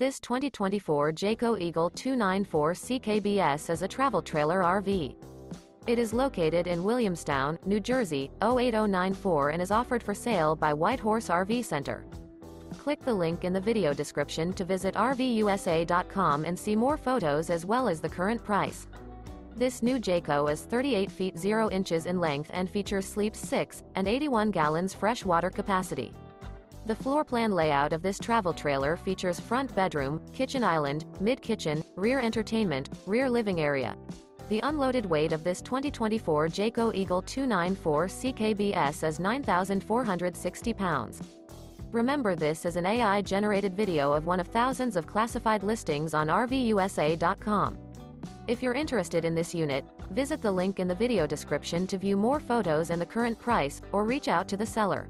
This 2024 Jayco Eagle 294 CKBS is a travel trailer RV. It is located in Williamstown, New Jersey, 08094 and is offered for sale by White Horse RV Center. Click the link in the video description to visit RVUSA.com and see more photos as well as the current price. This new Jayco is 38 feet 0 inches in length and features sleeps 6 and 81 gallons fresh water capacity. The floor plan layout of this travel trailer features front bedroom, kitchen island, mid-kitchen, rear entertainment, rear living area. The unloaded weight of this 2024 Jayco Eagle 294 CKBS is 9,460 pounds. Remember this is an AI-generated video of one of thousands of classified listings on RVUSA.com. If you're interested in this unit, visit the link in the video description to view more photos and the current price, or reach out to the seller.